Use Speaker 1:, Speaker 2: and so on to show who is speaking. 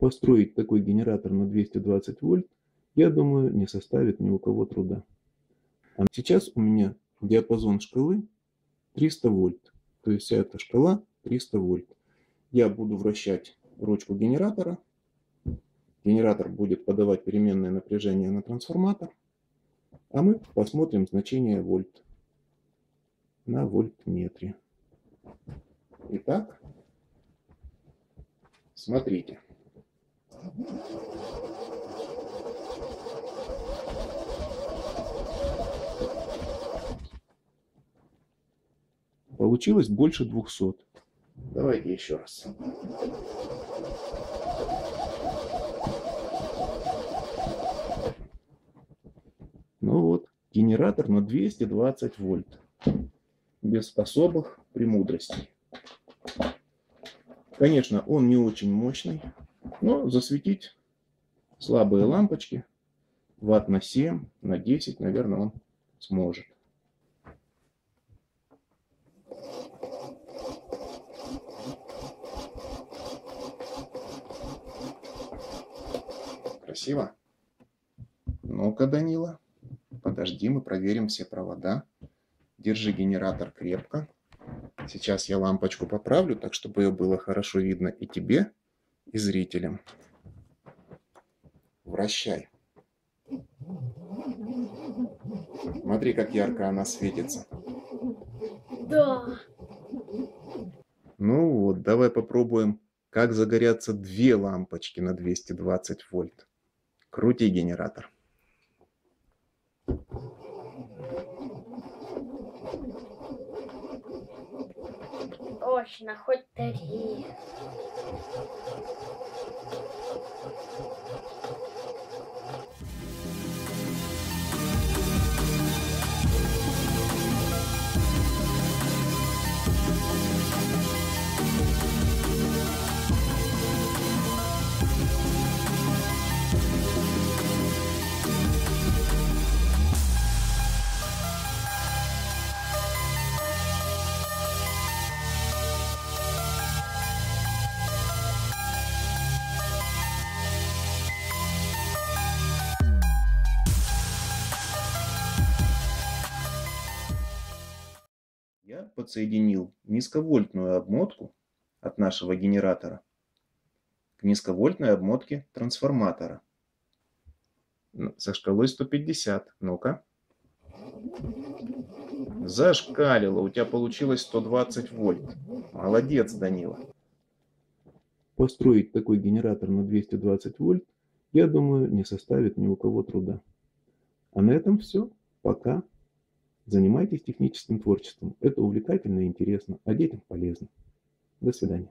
Speaker 1: Построить такой генератор на 220 вольт, я думаю, не составит ни у кого труда. А сейчас у меня диапазон шкалы 300 вольт. То есть вся эта шкала 300 вольт. Я буду вращать ручку генератора. Генератор будет подавать переменное напряжение на трансформатор. А мы посмотрим значение вольт на вольтметре. Итак, смотрите. Получилось больше 200. Давайте еще раз. Ну вот, генератор на 220 вольт. Без особых премудростей. Конечно, он не очень мощный, но засветить слабые лампочки ватт на 7, на 10, наверное, он сможет. Красиво? Ну-ка, Данила, подожди, мы проверим все провода. Держи генератор крепко. Сейчас я лампочку поправлю, так чтобы ее было хорошо видно и тебе, и зрителям. Вращай. Смотри, как ярко она светится.
Speaker 2: Да.
Speaker 1: Ну вот, давай попробуем, как загорятся две лампочки на 220 вольт. Крути генератор.
Speaker 2: Точно, хоть три.
Speaker 1: Подсоединил низковольтную обмотку от нашего генератора к низковольтной обмотке трансформатора со шкалой 150. Ну-ка. Зашкалило. У тебя получилось 120 вольт. Молодец, Данила. Построить такой генератор на 220 вольт, я думаю, не составит ни у кого труда. А на этом все. Пока. Занимайтесь техническим творчеством. Это увлекательно и интересно, а детям полезно. До свидания.